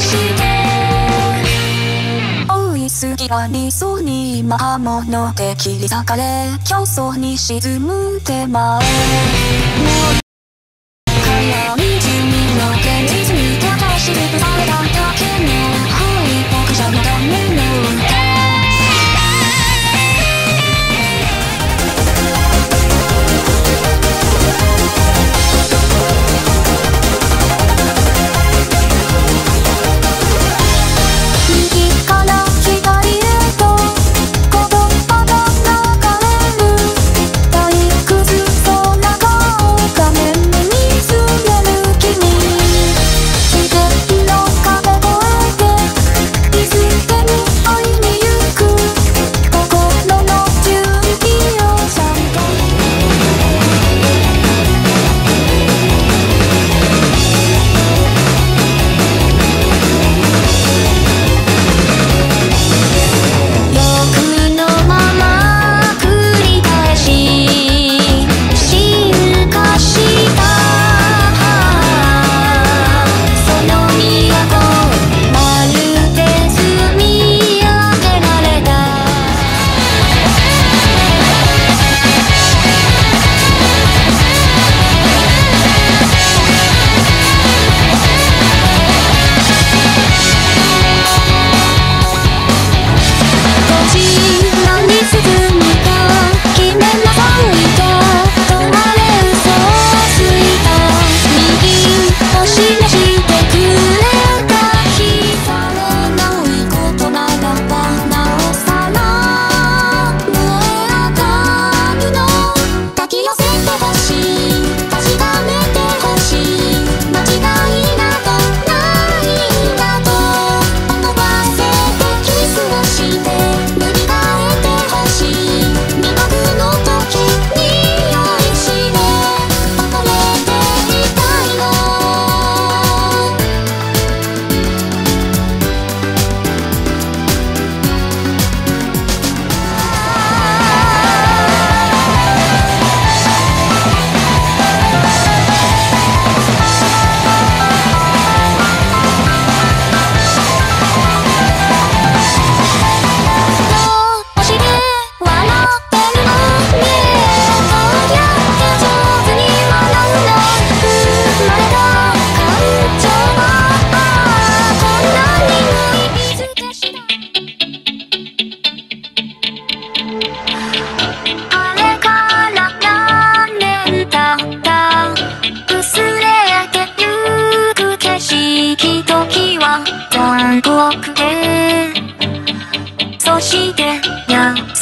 しい。すぎ隙にそに今刃物で切り裂かれ競争に沈む手前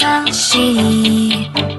相信。